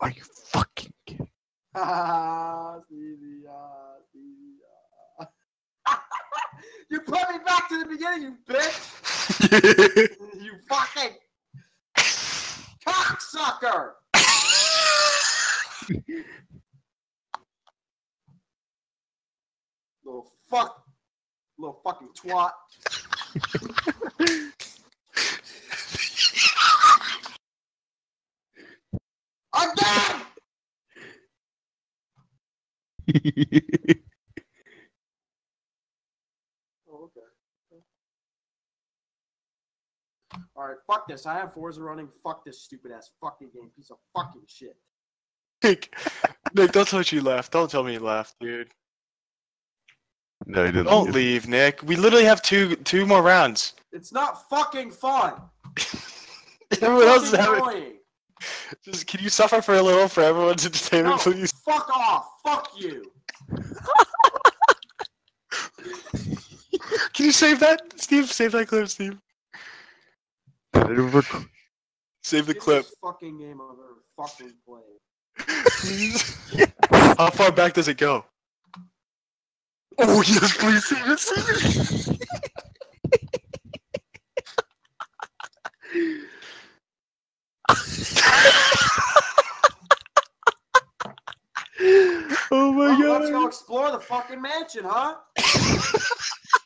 Are you fucking kidding? Ah, ah, ah. you put me back to the beginning, you bitch! you fucking cocksucker! little fuck, little fucking twat. Again! Oh, okay. All right, fuck this. I have Forza running. Fuck this stupid ass fucking game. Piece of fucking shit. Nick, Nick, don't tell me you laughed. Don't tell me you laughed, dude. no, he didn't. Don't leave, Nick. We literally have two two more rounds. It's not fucking fun. Everyone else is Fucking having. Just can you suffer for a little for everyone's entertainment, No, please? fuck off. Fuck you. Can you save that, Steve? Save that clip, Steve. Did it rec- Save the clip. Fucking game I've ever fucking played. How far back does it go? Oh yes, please save it. Save it. Let's go explore the fucking mansion, huh?